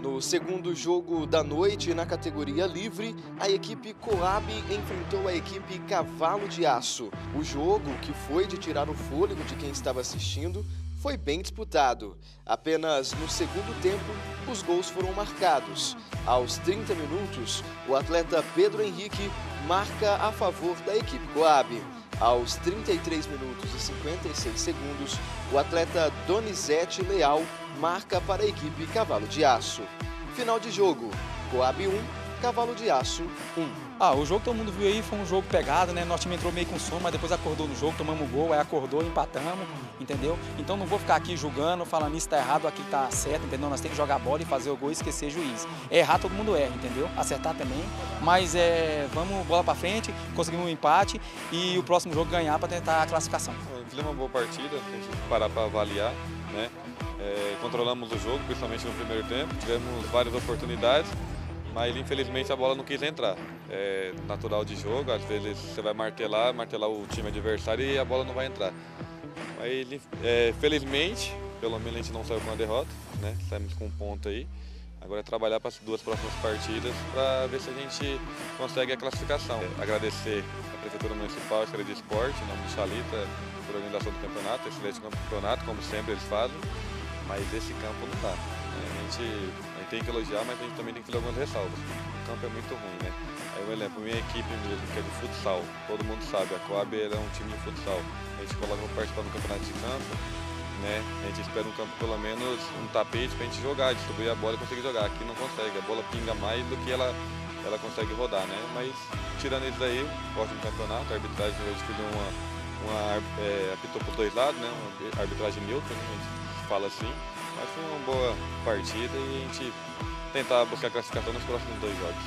No segundo jogo da noite, na categoria livre, a equipe Coab enfrentou a equipe Cavalo de Aço. O jogo, que foi de tirar o fôlego de quem estava assistindo, foi bem disputado. Apenas no segundo tempo, os gols foram marcados. Aos 30 minutos, o atleta Pedro Henrique marca a favor da equipe Coab. Aos 33 minutos e 56 segundos, o atleta Donizete Leal marca para a equipe Cavalo de Aço. Final de jogo: Coab 1, Cavalo de Aço 1. Ah, o jogo que todo mundo viu aí foi um jogo pegado, né? Nosso time entrou meio com sono, mas depois acordou no jogo, tomamos gol, aí acordou, empatamos, entendeu? Então não vou ficar aqui julgando, falando isso tá errado, aqui tá certo, entendeu? Nós temos que jogar bola e fazer o gol e esquecer juiz. É errar, todo mundo erra, entendeu? Acertar também, mas é, vamos bola para frente, conseguimos um empate e o próximo jogo ganhar para tentar a classificação. Fizemos uma boa partida, tem que parar para avaliar, né? Controlamos o jogo, principalmente no primeiro tempo, tivemos várias oportunidades, mas infelizmente a bola não quis entrar. É natural de jogo, às vezes você vai martelar, martelar o time adversário e a bola não vai entrar. Mas é, felizmente, pelo menos a gente não saiu com a derrota, né? Saímos com um ponto aí. Agora é trabalhar para as duas próximas partidas para ver se a gente consegue a classificação. É, agradecer a Prefeitura Municipal, a Secretaria de Esporte, em nome do por organização do campeonato, excelente campeonato, como sempre eles fazem, mas esse campo não dá. A, gente, a gente tem que elogiar, mas a gente também tem que fazer algumas ressalvas. O campo é muito ruim, né? Aí um exemplo, minha equipe mesmo, que é de futsal, todo mundo sabe, a Coab é um time de futsal. A gente coloca para participar no campeonato de campo, né? A gente espera um campo pelo menos um tapete para a gente jogar, distribuir a bola e conseguir jogar. Aqui não consegue, a bola pinga mais do que ela, ela consegue rodar, né? Mas tirando isso aí, ótimo campeonato, a arbitragem hoje escolheu uma, uma é, apitou por dois lados, né? Uma arbitragem neutra, né? Fala assim. Mas foi uma boa partida e a gente tentar buscar classificação nos próximos dois jogos.